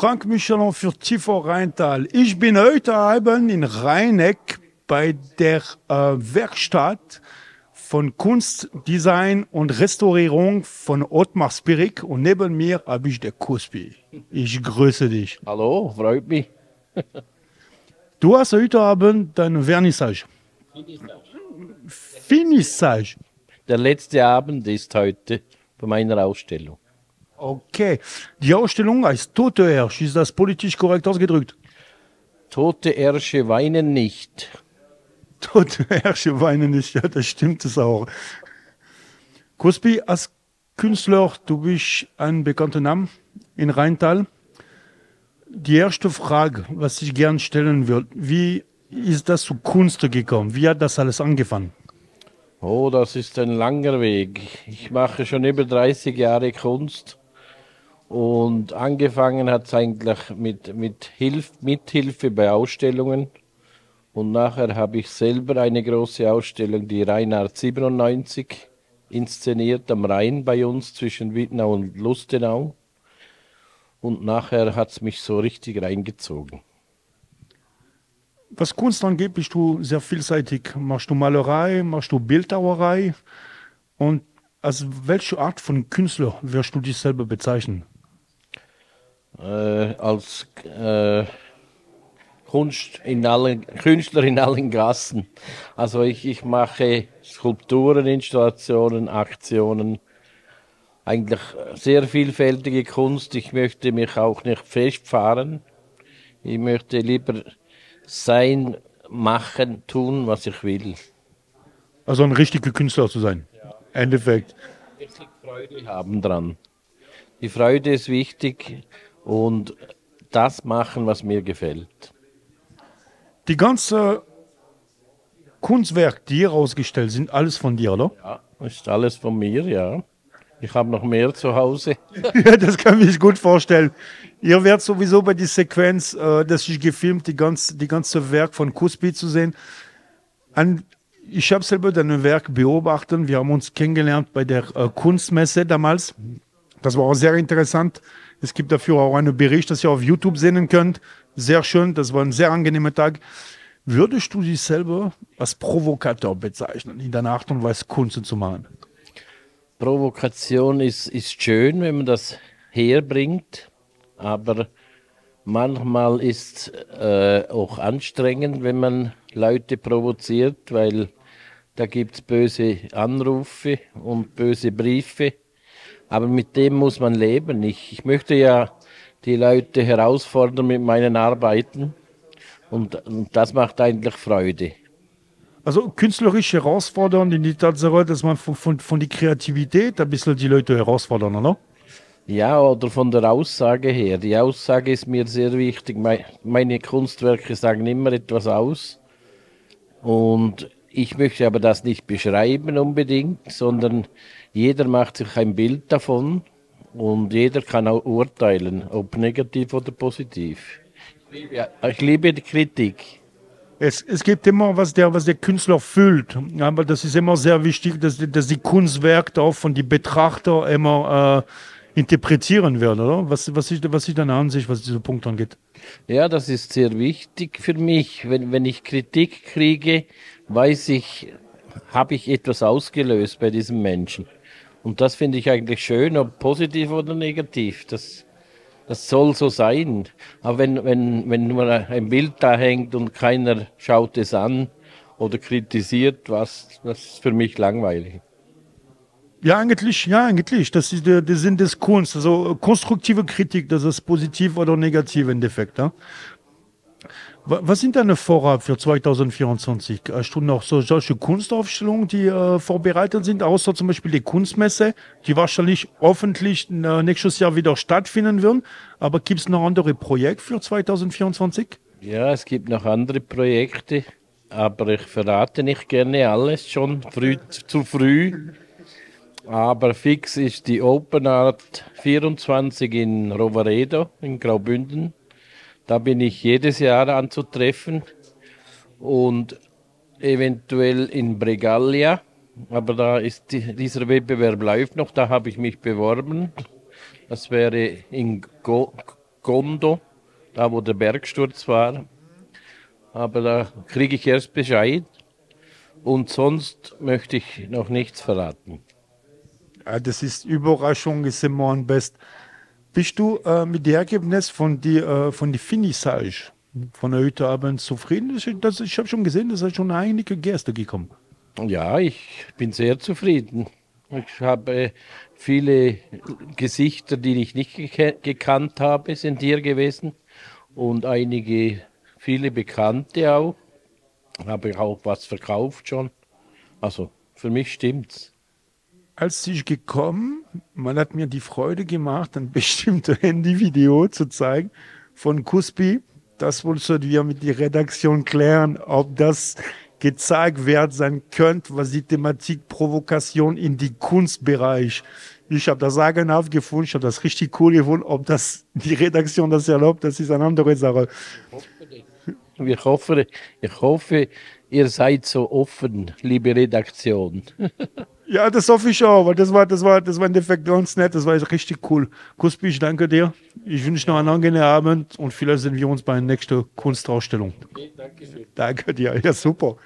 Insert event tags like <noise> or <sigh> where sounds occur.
Frank Michelin für TV Rheintal. Ich bin heute Abend in Rheineck bei der äh, Werkstatt von Kunst, Design und Restaurierung von Ottmar Spirik und neben mir habe ich der Kuspi. Ich grüße dich. Hallo, freut mich. Du hast heute Abend deine Vernissage. Finissage. Der letzte Abend ist heute bei meiner Ausstellung. Okay. Die Ausstellung heißt Tote Herrsch. Ist das politisch korrekt ausgedrückt? Tote Ärsche weinen nicht. <laughs> Tote Herrsche weinen nicht. Ja, das stimmt es auch. Kuspi, als Künstler, du bist ein bekannter Name in Rheintal. Die erste Frage, was ich gern stellen würde, wie ist das zu Kunst gekommen? Wie hat das alles angefangen? Oh, das ist ein langer Weg. Ich mache schon über 30 Jahre Kunst und angefangen hat es eigentlich mit, mit Hilf, Mithilfe bei Ausstellungen. Und nachher habe ich selber eine große Ausstellung, die Rheinart 97, inszeniert am Rhein bei uns zwischen Wittnau und Lustenau. Und nachher hat es mich so richtig reingezogen. Was Kunst angeht, bist du sehr vielseitig. Machst du Malerei, machst du Bildhauerei? Und als welche Art von Künstler wirst du dich selber bezeichnen? Äh, als äh, Kunst in allen, Künstler in allen Gassen. Also ich, ich mache Skulpturen, Installationen, Aktionen, eigentlich sehr vielfältige Kunst. Ich möchte mich auch nicht festfahren. Ich möchte lieber sein, machen, tun, was ich will. Also ein richtiger Künstler zu sein. Ja. Endeffekt. Wirklich Freude haben dran. Die Freude ist wichtig und das machen, was mir gefällt. Die ganze Kunstwerke, die hier ausgestellt sind, alles von dir, oder? Ja, ist alles von mir, ja. Ich habe noch mehr zu Hause. <laughs> ja, das kann ich gut vorstellen. Ihr werdet sowieso bei der Sequenz, äh, dass ich gefilmt, die ganze, die ganze Werk von Kuspi zu sehen. An, ich habe selber dein Werk beobachtet. Wir haben uns kennengelernt bei der äh, Kunstmesse damals. Das war auch sehr interessant. Es gibt dafür auch einen Bericht, das ihr auf YouTube sehen könnt. Sehr schön, das war ein sehr angenehmer Tag. Würdest du dich selber als Provokateur bezeichnen, in deiner Art und Weise Kunst zu machen? Provokation ist, ist schön, wenn man das herbringt, aber manchmal ist es äh, auch anstrengend, wenn man Leute provoziert, weil da gibt es böse Anrufe und böse Briefe. Aber mit dem muss man leben. Ich, ich möchte ja die Leute herausfordern mit meinen Arbeiten und, und das macht eigentlich Freude. Also künstlerisch herausfordernd in die Tatsache, dass man von, von, von der Kreativität ein bisschen die Leute herausfordern, oder? Ja, oder von der Aussage her. Die Aussage ist mir sehr wichtig. Meine Kunstwerke sagen immer etwas aus. Und ich möchte aber das nicht beschreiben unbedingt, sondern jeder macht sich ein Bild davon und jeder kann auch urteilen, ob negativ oder positiv. Ich liebe, ich liebe die Kritik. Es, es gibt immer, was der, was der Künstler fühlt. Aber das ist immer sehr wichtig, dass, dass die Kunstwerke auch von den Betrachter immer äh, interpretieren werden, oder? Was, was, ist, was ist deine Ansicht, was diesen Punkt angeht? Ja, das ist sehr wichtig für mich. Wenn, wenn ich Kritik kriege, weiß ich, habe ich etwas ausgelöst bei diesem Menschen. Und das finde ich eigentlich schön, ob positiv oder negativ. Das, das soll so sein. Aber wenn, wenn, wenn nur ein Bild da hängt und keiner schaut es an oder kritisiert, was, das ist für mich langweilig. Ja, eigentlich, ja, eigentlich. Das ist der, der Sinn des Kunst. Also konstruktive Kritik, das ist positiv oder negativ im Endeffekt. Ja? Was sind deine Vorhaben für 2024? Hast du noch so solche Kunstaufstellungen, die äh, vorbereitet sind, außer zum Beispiel die Kunstmesse, die wahrscheinlich hoffentlich äh, nächstes Jahr wieder stattfinden werden? Aber gibt es noch andere Projekte für 2024? Ja, es gibt noch andere Projekte, aber ich verrate nicht gerne alles schon früh, zu früh. Aber fix ist die Open Art 24 in Roveredo in Graubünden da bin ich jedes Jahr anzutreffen und eventuell in Bregalia. Aber da ist die, dieser Wettbewerb läuft noch, da habe ich mich beworben. Das wäre in Go Gondo, da wo der Bergsturz war. Aber da kriege ich erst Bescheid. Und sonst möchte ich noch nichts verraten. Ja, das ist Überraschung, ist immer am besten. Bist du äh, mit dem Ergebnis von die, äh, von die Finissage von heute Abend zufrieden? Das, das, ich habe schon gesehen, dass da schon einige Gäste gekommen. Ja, ich bin sehr zufrieden. Ich habe viele Gesichter, die ich nicht gek gekannt habe, sind hier gewesen und einige, viele Bekannte auch. Habe auch was verkauft schon. Also für mich stimmt's. Als ich gekommen, man hat mir die Freude gemacht, ein <laughs> bestimmtes Handyvideo zu zeigen von Kuspi. Das wollten wir mit der Redaktion klären, ob das gezeigt werden sein könnte, was die Thematik Provokation in die Kunstbereich. Ich habe das sagenhaft gefunden, ich habe das richtig cool gefunden. Ob das <laughs> die Redaktion das erlaubt, das ist eine andere Sache. Ich hoffe, ich hoffe, ihr seid so offen, liebe Redaktion. <laughs> ja, das hoffe ich auch, weil das war, das war, das war im Endeffekt ganz nett, das war richtig cool. Kuspi, ich danke dir. Ich wünsche noch einen angenehmen Abend und vielleicht sehen wir uns bei der nächsten Kunstausstellung. Okay, danke schön. Danke dir, ja super.